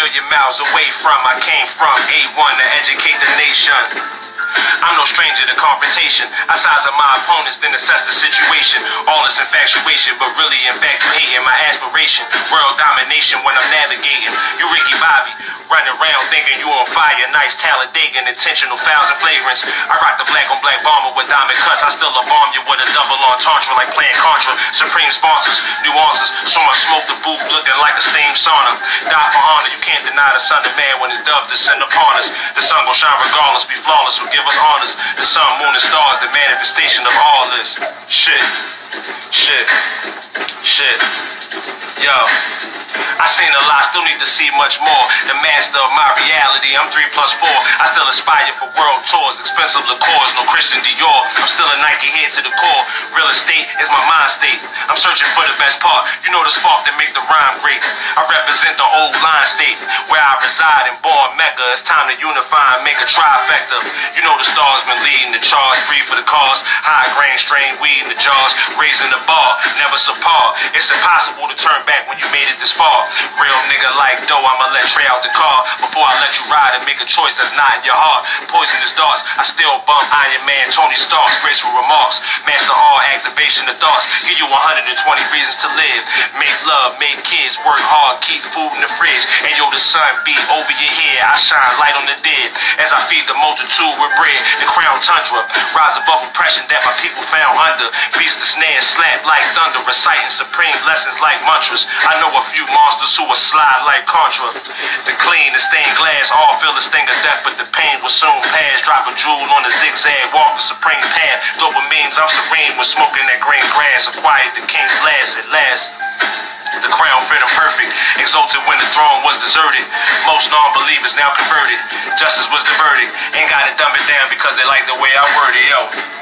million miles away from I came from A1 to educate the nation. I'm no stranger to confrontation. I size up my opponents, then assess the situation. All this infatuation, but really infatuating my aspiration. World domination when I'm navigating. You Ricky Bobby, running around thinking you on fire. Nice Talladega, intentional fouls and flagrants. I rock the black on black bomber with diamond cuts. I still a bomb you with a double entendre like playing Contra. Supreme sponsors, nuances. So much smoke the booth looking like a steam sauna. Die for honor, you can't deny the son of man when the dove descend upon us. The sun gon' shine regardless, be flawless, who give us The sun, moon, and stars, the manifestation of all this. Shit, shit, shit. Yo. I seen a lot, still need to see much more. The master of my reality, I'm three plus four. I still aspire for world tours, expensive liqueurs, no Christian Dior. I'm still a Nike head to the core. Real estate is my mind state. I'm searching for the best part. You know the spark that make the rhyme great. I represent the old line state where I reside in born Mecca. It's time to unify and make a trifecta. You know the stars been leading the charge, cause. High grain, strain weed in the jars, raising the bar, never subpar. It's impossible to turn back this far. Real nigga like dough, I'ma let Trey out the car before I let you ride and make a choice that's not in your heart. Poisonous darts, I still bump Iron Man, Tony Stark's graceful remarks. Master all activation of thoughts, give you 120 reasons to live. Make love, make kids, work hard, keep food in the fridge. And yo, the sun beat over your head, I shine light on the dead. As I feed the multitude with bread, the crown tundra. Rise above oppression that my people found under. Beats the snare, slap like thunder, reciting supreme lessons like mantras. I know a few monsters who will slide like Contra. The clean, the stained glass, all feel the sting of death, but the pain will soon pass. Drop a jewel on the zigzag, walk the supreme path. Dopamines, I'm serene when smoking that green grass. Acquired the king's last at last. The crown fit him perfect, exalted when the throne was deserted. Most non-believers now converted. Justice was diverted. Ain't gotta dumb it down because they like the way I word it, yo.